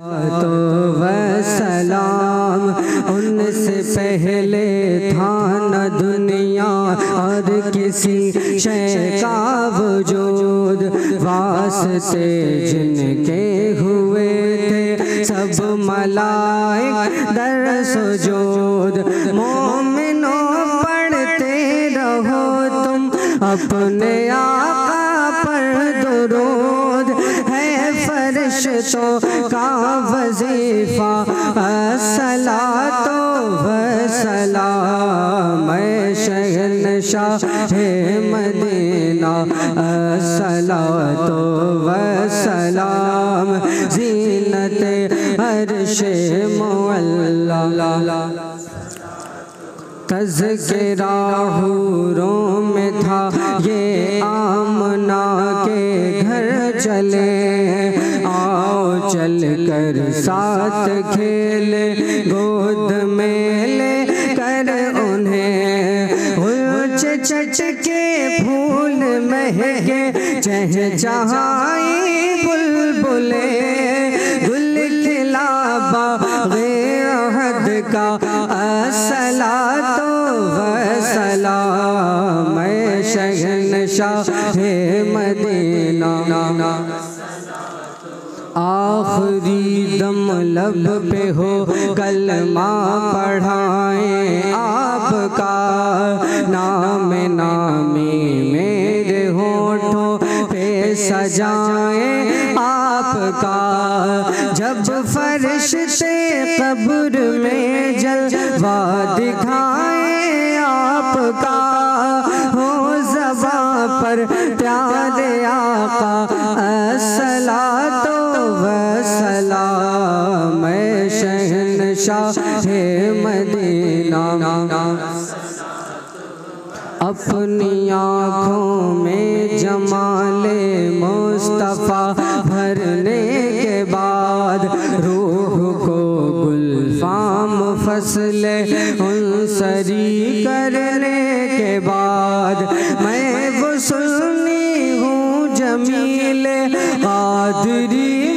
तो वसलाम, उनसे पहले था न दुनिया और किसी शय का वजूद। वास्ते जिनके हुए थे सब मलाइक दर सुजूद मोमिनो पढ़ते रहो तुम अपने आका फरिश्तों का वजीफा असला तो वसलाम शहनशाह है मदीना असला तो वसलाम जीनत अर्श मुअल्ला। तज़किरा हूरों में था ये आमना के घर चले। चल कर साथ खेले, गोद में ले कर उन्हें। उच चच के फूल महके, चह चहाई बुलबुले। गुल खिला बागे अहद का असला तो वसला। मैं शहनशाह है मदीना। आखिरी दम लब पे हो कलमा पढ़ाए आपका। नाम नामी मेरे होठों पे सजाए आपका। जब फरिश्ते कब्र में जलवा दिखाए आपका। हो जबा पर प्यारे आका शहनशाह है मदीना। अपनी आँखों में जमाले मुस्तफ़ा भरने के बाद रूह को गुलफाम फसले उनसरी करने के बाद मैं वो सुनी हूँ जमीले कादरी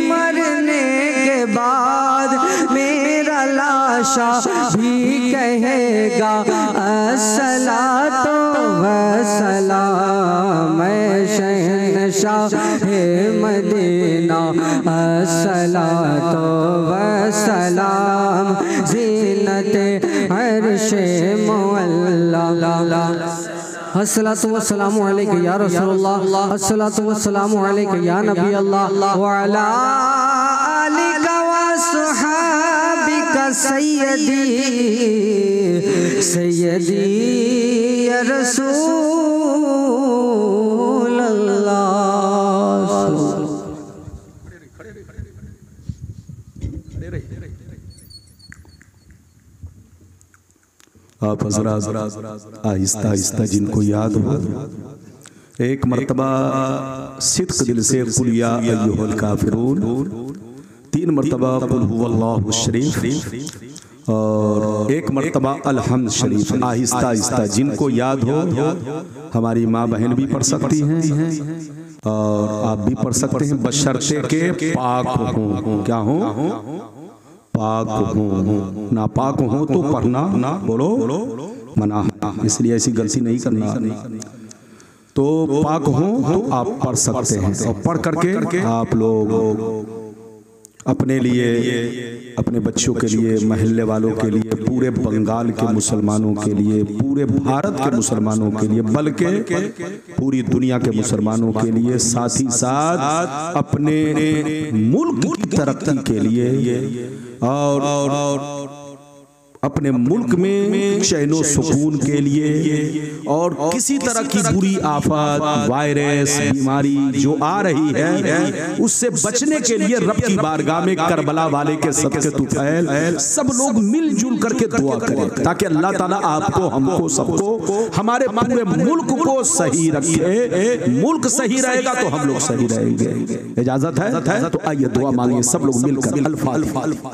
लाशा भी कहेगा असला तो वसला मैं शहनशाह है मदीना असला तो वसलाम जीनत अर्श मुअल्ला अस्सलातु वस्सलामु अलैका या रसूलुल्लाह। अस्सलातु वस्सलामु अलैका या नबी अल्लाह। व अला आलिका व सुहाबिका या रसूल आप हजरात, आहिस्ता आहिस्ता जिनको याद हो। एक मरतबा सिद्क दिल से कुल या अय्युहल काफिरून। तीन मरतबा शरीफ और एक मरतबा अलहम्द शरीफ। आहिस्ता आहिस्ता जिनको याद हो हमारी माँ बहन भी पढ़ सकती हैं और आप भी पढ़ सकते हैं। बशर्ते के पाक हो। क्या हो? पाक हो। नापाक हो तो पढ़ना। ना बोलो। मना। इसलिए ऐसी गलती नहीं करना। तो पाक हो तो आप पढ़ सकते हैं। और पढ़ करके आप लोग अपने लिए अपने बच्चों के लिए महल्ले वालों के लिए पूरे बंगाल के मुसलमानों के लिए पूरे भारत के मुसलमानों के लिए बल्कि पूरी दुनिया के मुसलमानों के लिए साथ ही साथ अपने मुल्क की तरक्की के लिए और, अपने मुल्क में चैनो सुकून के लिए और किसी तरह की बुरी आफत, वायरस, बीमारी जो आ रही है, उससे बचने के लिए रब की बारगाह में करबला वाले के सदके तुफैल सब लोग मिलजुल करके दुआ करें, ताकि अल्लाह ताला आपको, हमको, सबको, हमारे पूरे मुल्क को सही रखे। मुल्क सही रहेगा तो हम लोग सही रहेंगे। इजाज़त है? तो आइए दुआ मांगिए, सब लोग मिलकर अल्फ़ा अल्फ़ा अल्फ़ा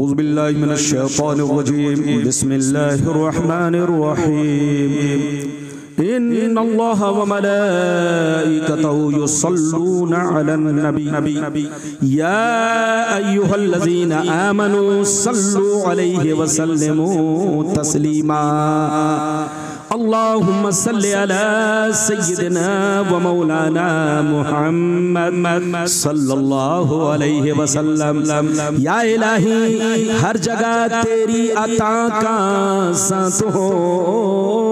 औज़बिल्लाहिमिनश्शैतानिर्रजीम बिस्मिल्लाहिर्रहमानिर्रहीम इन अल्लाह व मलाइकतहु युसल्लूना अलन नबी या अय्युहल्लज़ीना आमनू सल्लु अलैहि व सल्लिमू तस्लीमा अल्लाहुम्म सल्लि अला सय्यिदिना व मौलाना मुहम्मद सल्लल्लाहु अलैहि वसल्लम या इलाही हर जगह तेरी अता का साथ हो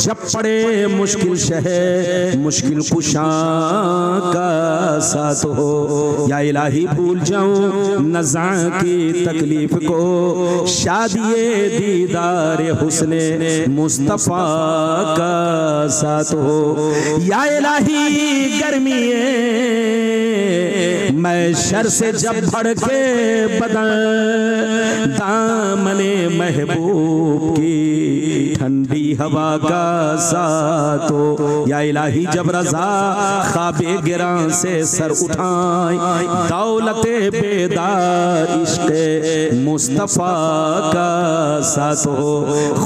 जब पड़े मुश्किल शहर, मुश्किल कुशा का साथ हो। या इलाही भूल जाऊँ नजा की तकलीफ़ को। शादी दीदार हुसने मुस्तफ़ा का साथ हो। या इलाही गर्मी मैं शर से जब भड़के बदन, दामने महबूब की ठंडी हवा का हो या इलाही जब रजा खाबे गिरा से सर उठाए। दौलत बेदार इश्क मुस्तफ़ा का साथ हो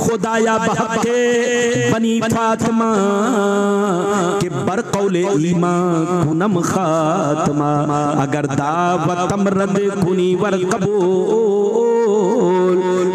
खुदाया बहके बनी फातिमा, के बरकौले ईमा कुनम खात्मा। अगर दावत रद कुनी वर कबूल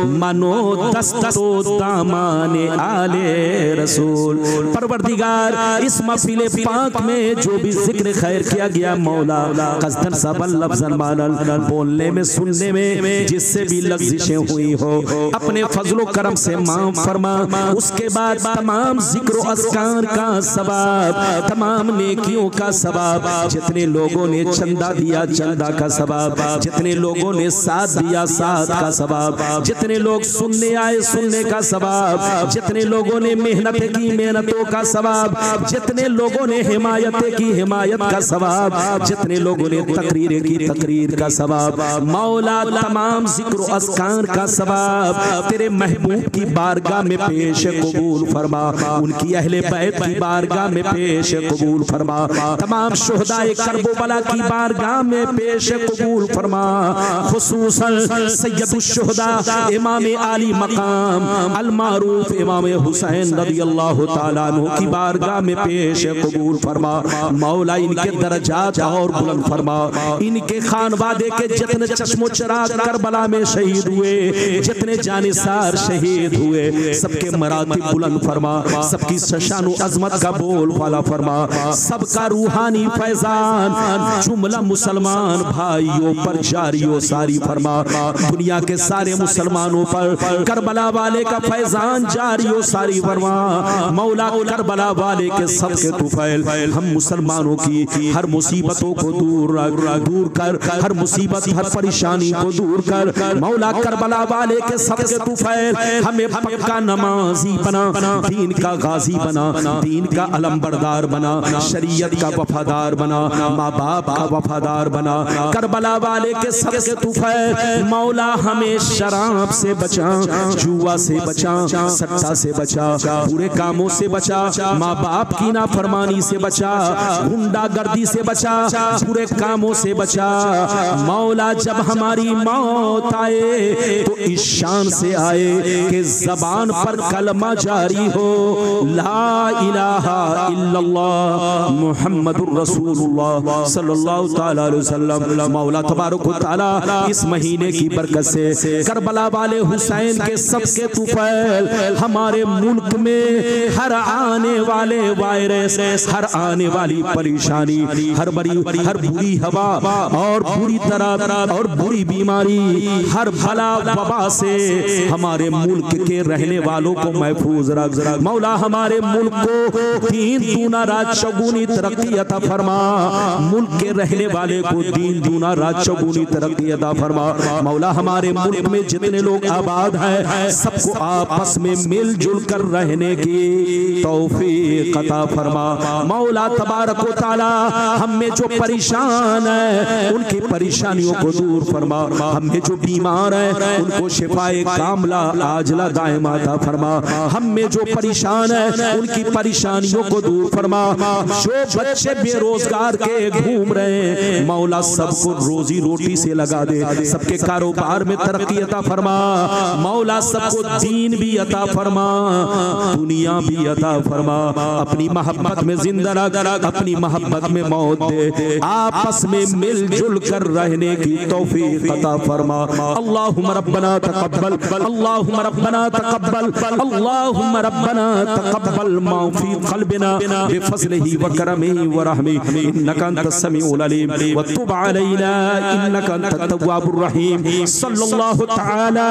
मनो दस्तो दामाने आले रसूल। परवरदिगार, इस मफिले पाक में जो भी ज़िक्र खैर किया गया मौला कसदन सबल लफ्जन मानल बोलने में, सुनने में, जिससे भी लफ्जिशें हुई हो, अपने फजलो करम से माफ़ फरमा, उसके बाद तमाम ज़िक्र अस्कार का सवाब, तमाम नेकियों का सवाब, जितने लोगों ने चंदा दिया, चंदा का सवाब, जितने लोगों ने साथ दिया, साथ का सवाब, जितने लोग सुनने आए सुनने का सवाब, जितने लोगों ने मेहनत की मेहनतों का सवाब, जितने लोगों ने हिमायत की हिमायत का सवाब, जितने लोगों ने तकरीर की तकरीर का सवाब, मौला तमाम ज़िक्र अस्कार का सवाब, तेरे महबूब की बारगाह में पेश कबूल फरमा, उनकी अहले बैत की बारगाह में पेश कबूल फरमा, तमाम शोहदाए करबोबला की बारगाह में पेश कबूल फरमा, खुसूसन सैयदुशोहदा इमाम आली मकाम अल मारूफ इमाम हुसैन रदी अल्लाह अन्हु की बारगाह में पेश कबूल फरमा। मौला इनके दर्जात और बुलंद फरमा। इनके खानवादे के जितने चश्मो चराग करबला में शहीद हुए। जितने जानिसार शहीद हुए सबके मरातिब बुलंद फरमा। सबकी शशानु अजमत का बोल वाला फरमा। सबका रूहानी फैजान जुमला मुसलमान भाइयों पर जारियो सारी फरमा। दुनिया के सारे मुसलमानों पर करबला वाले का फैजान जारी हो सारी फरमा मौला करबला वाले के सबके तुफैल हम मुसलमानों की हर मुसीबतों को दूर दूर कर, हर मुसीबत, हर परेशानी को दूर कर। मौला करबला वाले के सबके तुफैल हमें पक्का नमाजी बना, दीन का गाजी बना, दीन का अलम बरदार बना, शरीयत का वफादार बना माँ बाप का वफादार बना। करबला वाले के सबके तुफैल मौला हमें शराब से बचा, जुआ से बचा सट्टा से बचा, बुरे कामों से बचा माँ बाप की ना फरमानी से बचा, गुंडागर्दी से बचा, बुरे कामों से बचा। मौला जब हमारी मौत आए तो इस शान से आए कि जबान पर कलमा जारी हो। ला इलाहा इल्लल्लाह मुहम्मदुर रसूलुल्लाह सल्लल्लाहु ताला अलैहि वसल्लम। मौला तबारक तआला इस महीने की बरकत से, करबला वाले हुसैन के सबके तुफैल, हमारे मुल्क में हर आने वाले वायरस, हर आने वाली परेशानी, हर बड़ी, हर बुरी हवा, और बुरी तरह, और बुरी बीमारी, हर भला वबा से हमारे मुल्क के रहने वालों को महफूज रख, मौला हमारे मुल्क को तीन दूना राज चौगुनी तरक्की अता फरमा, मुल्क के रहने वाले को तीन दूना रात चौगुनी तरक्की अता फरमा, मौला हमारे मुल्क में जितने लोग आबाद हैं सबको आपस में मिलजुल कर रहने की तौफीक अता फरमा। मौला तबारक ताला हम में जो परेशान है उनकी परेशानियों को दूर फरमा। हम में जो बीमार है उनको शिफाए कामला आजला दायमा अता फरमा। हम में जो परेशान है उनकी परेशानियों को दूर फरमा। जो बच्चे बेरोजगार के घूम रहे हैं मौला सबको रोजी रोटी से लगा दे सबके कारोबार में तरक्की अता फरमा। मौला सबको दीन भी अता फरमा, दुनिया भी अता फरमा। अपनी मोहब्बत में ज़िंदा अपनी मोहब्बत में मौत दे। आपस में मिलजुल कर रहने की तौफीक अता फरमा। अल्लाहुम्मा रब्बना तकब्बल, अल्लाहुम्मा रब्बना तकब्बल, अल्लाहुम्मा रब्बना तकब्बल। मा फ़ी क़ल्बिना बिफज़लिही व करमिही व रहमिही इन्नका अंतस समीउल अलीम। व तुब अलैना, इन्नका अंतत तव्वाबुर रहीम। सल्लल्लाहु तआला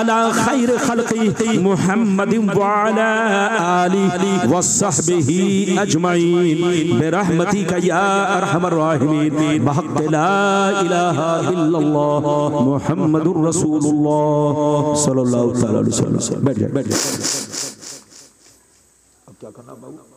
अला खैर खल्क़ी मुहम्मदिन व अला आलिहि व सहबिही अजमईन बिरहमतिका या अरहमर राहिमीन बहक़ ला इलाहा इल्लल्लाह मुहम्मदुर रसूलुल्लाह सल्लल्लाहु अलैहि वसल्लम बैठ जाए बैठ जाए अब क्या करना बाबू